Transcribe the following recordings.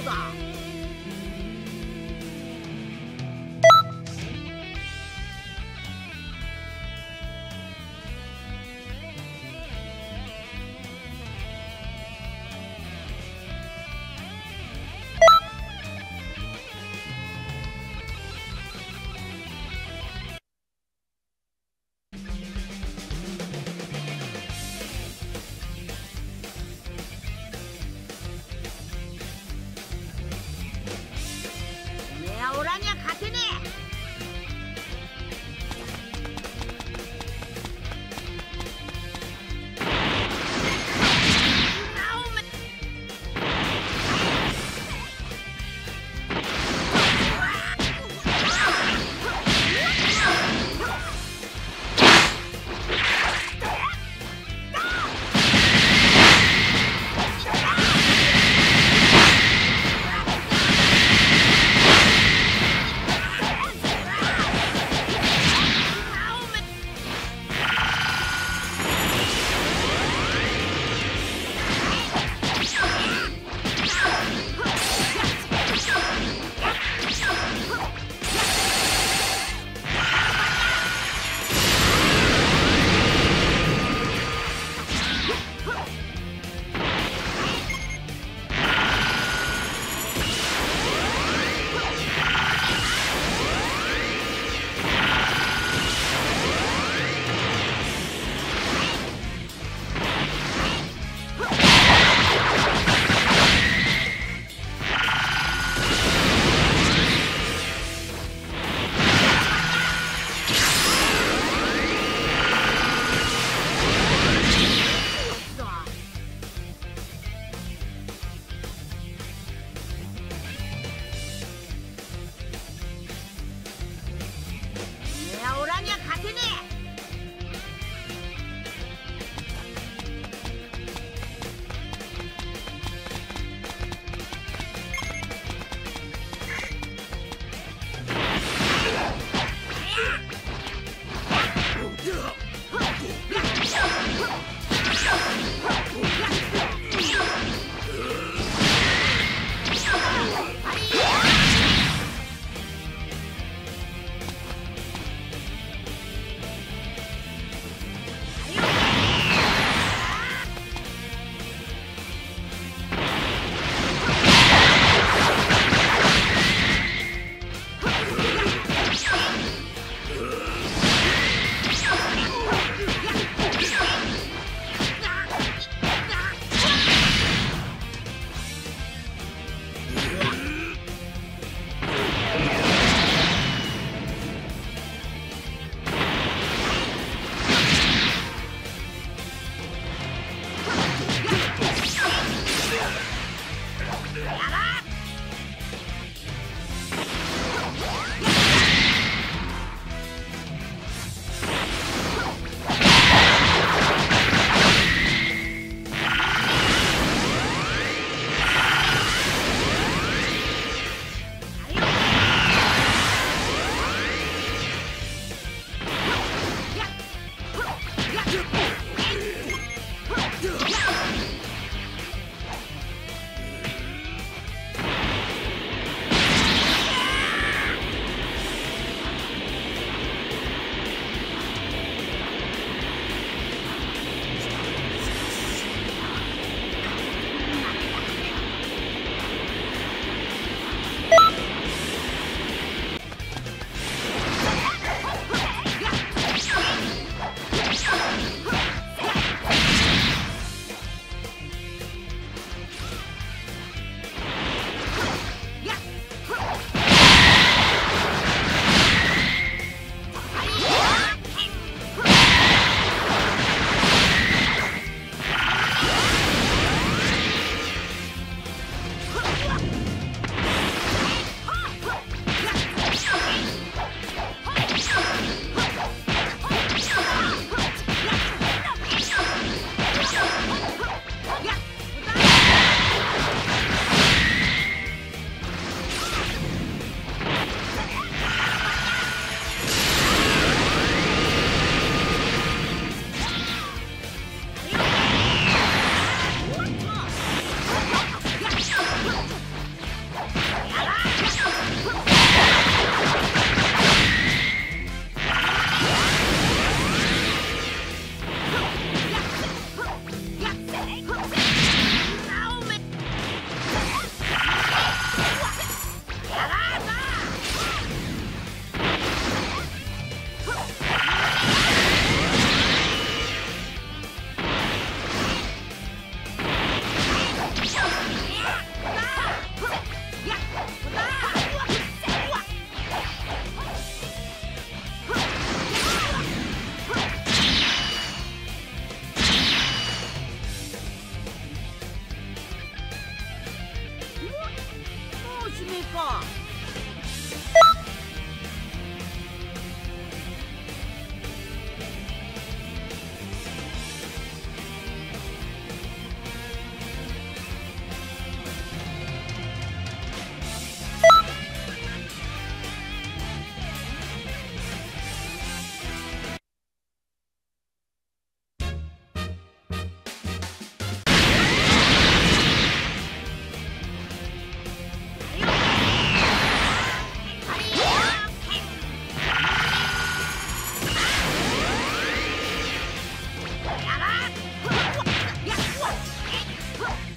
是吧 Leaf Off. Huh.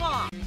song.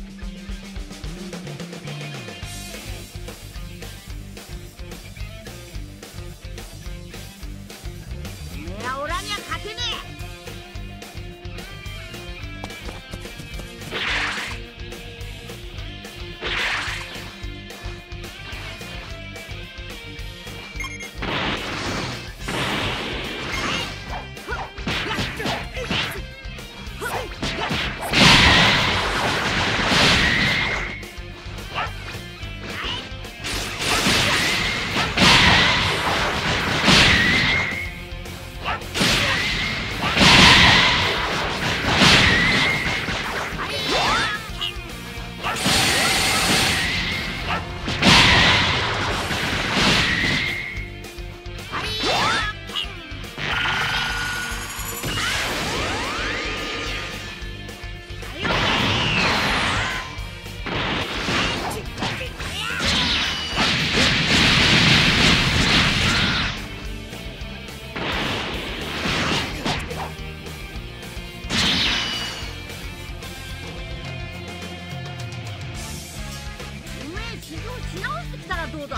住的